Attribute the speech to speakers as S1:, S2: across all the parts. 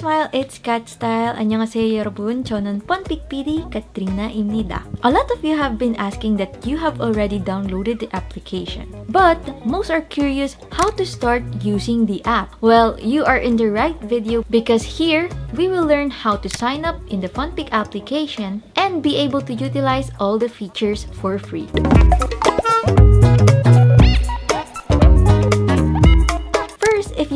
S1: Smile, it's Cat Style. 안녕하세요 여러분. 저는 펀픽 PD Katrina입니다. A lot of you have been asking that you have already downloaded the application. But most are curious how to start using the app. Well, you are in the right video because here we will learn how to sign up in the FunPik application and be able to utilize all the features for free.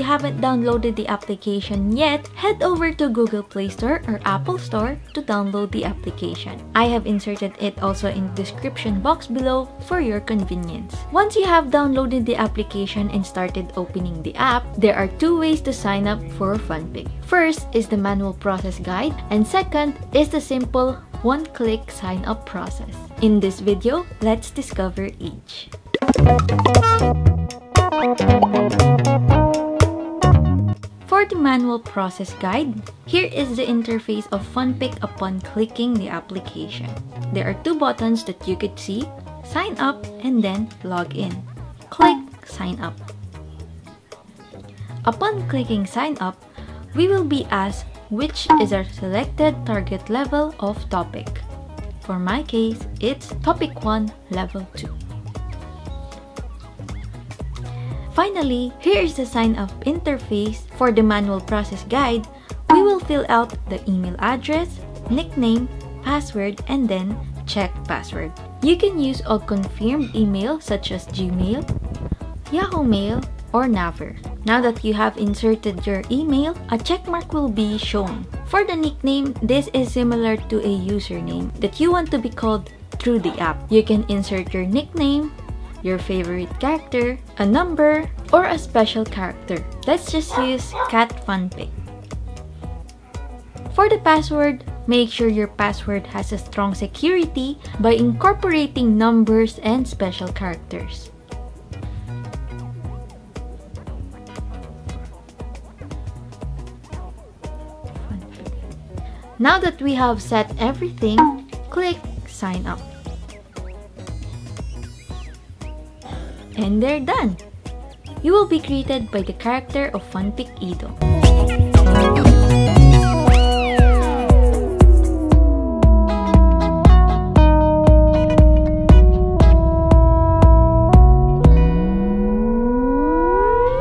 S1: Haven't downloaded the application yet, head over to Google Play Store or Apple Store to download the application. I have inserted it also in the description box below for your convenience. Once you have downloaded the application and started opening the app, there are two ways to sign up for FunPik. First is the manual process guide and second is the simple one-click sign up process. In this video, let's discover each. For the manual process guide, here is the interface of FunPik upon clicking the application. There are two buttons that you could see, sign up and then log in. Click sign up. Upon clicking sign up, we will be asked which is our selected target level of TOPIK. For my case, it's TOPIK 1 level 2. Finally, here is the sign up interface for the manual process guide. We will fill out the email address, nickname, password, and then check password. You can use a confirmed email such as Gmail, Yahoo Mail, or Naver. Now that you have inserted your email, a checkmark will be shown. For the nickname, this is similar to a username that you want to be called through the app. You can insert your nickname, your favorite character, a number, or a special character. Let's just use Cat FunPik. For the password, make sure your password has a strong security by incorporating numbers and special characters. Now that we have set everything, click Sign Up. And they're done! You will be greeted by the character of FunPik Ido.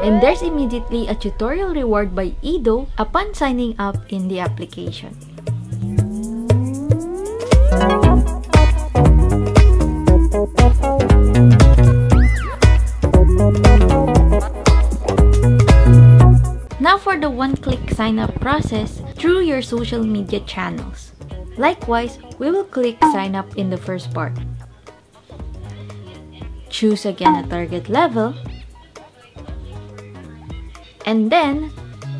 S1: And there's immediately a tutorial reward by Ido upon signing up in the application. Sign-up process through your social media channels. Likewise, we will click sign up in the first part. Choose again a target level. And then,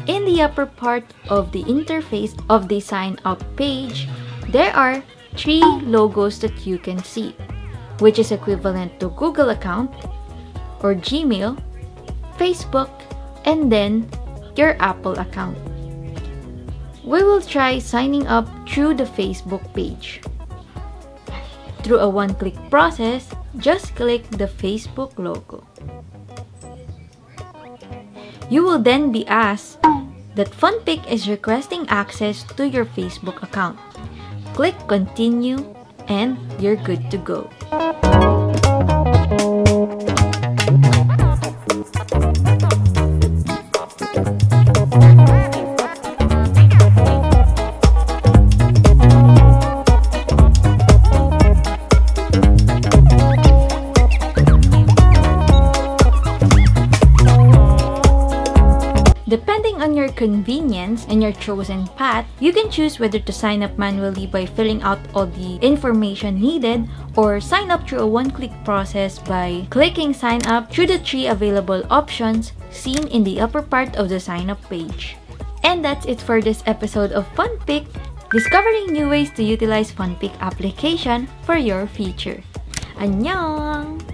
S1: in the upper part of the interface of the sign up page, there are three logos that you can see, which is equivalent to Google account or Gmail, Facebook, and then your Apple account. We will try signing up through the Facebook page. Through a one-click process, just click the Facebook logo. You will then be asked that FunPik is requesting access to your Facebook account. Click continue and you're good to go. On your convenience and your chosen path, you can choose whether to sign up manually by filling out all the information needed or sign up through a one-click process by clicking sign up through the three available options seen in the upper part of the sign up page. And that's it for this episode of FunPik, discovering new ways to utilize FunPik application for your future. Annyeong!